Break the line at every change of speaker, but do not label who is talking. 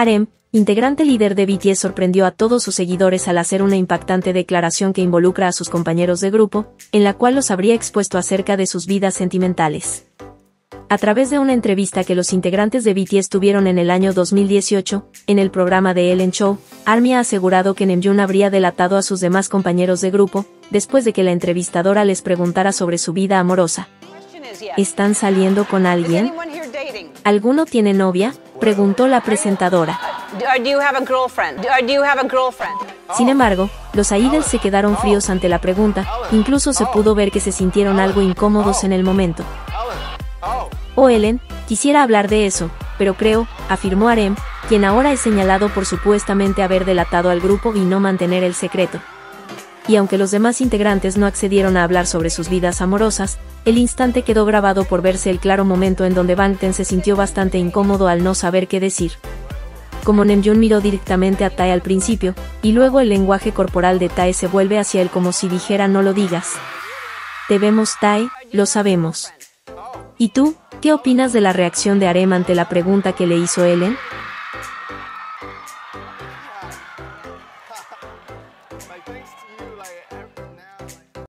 Arem, integrante líder de BTS sorprendió a todos sus seguidores al hacer una impactante declaración que involucra a sus compañeros de grupo, en la cual los habría expuesto acerca de sus vidas sentimentales. A través de una entrevista que los integrantes de BTS tuvieron en el año 2018, en el programa de Ellen Show, ARMY ha asegurado que Namjoon habría delatado a sus demás compañeros de grupo, después de que la entrevistadora les preguntara sobre su vida amorosa. ¿Están saliendo con alguien? ¿Alguno tiene novia? preguntó la presentadora. Sin embargo, los idols se quedaron fríos ante la pregunta, incluso se pudo ver que se sintieron algo incómodos en el momento. Oh Ellen, quisiera hablar de eso, pero creo, afirmó Arem, quien ahora es señalado por supuestamente haber delatado al grupo y no mantener el secreto. Y aunque los demás integrantes no accedieron a hablar sobre sus vidas amorosas, el instante quedó grabado por verse el claro momento en donde Bangtan se sintió bastante incómodo al no saber qué decir. Como Namjoon miró directamente a Tae al principio, y luego el lenguaje corporal de Tae se vuelve hacia él como si dijera no lo digas. Te vemos Tae, lo sabemos. ¿Y tú, qué opinas de la reacción de Arem ante la pregunta que le hizo Ellen? Like, thanks to you, like, every-